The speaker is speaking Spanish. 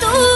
tú.